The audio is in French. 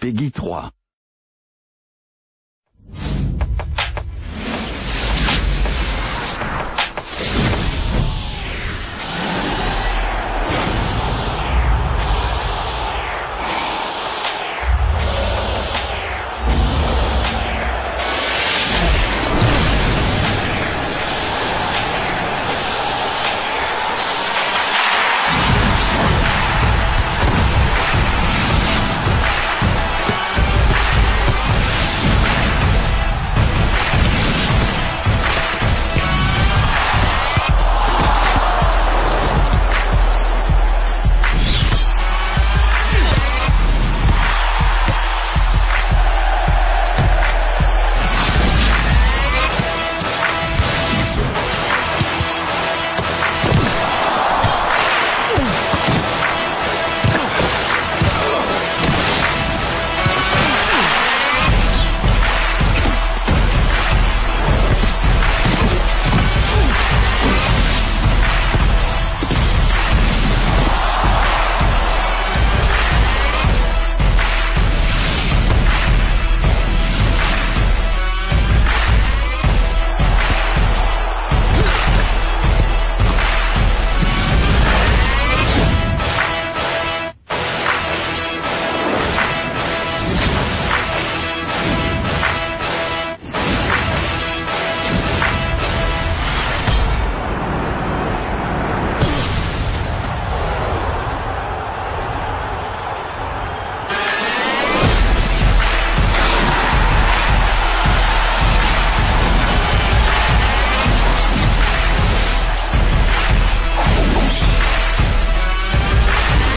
Peggy 3.